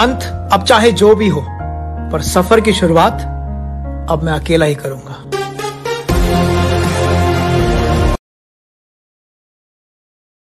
अंत, अब चाहे जो भी हो, पर सफ़र की शुरुआत अब मैं अकेला ही करूँगा।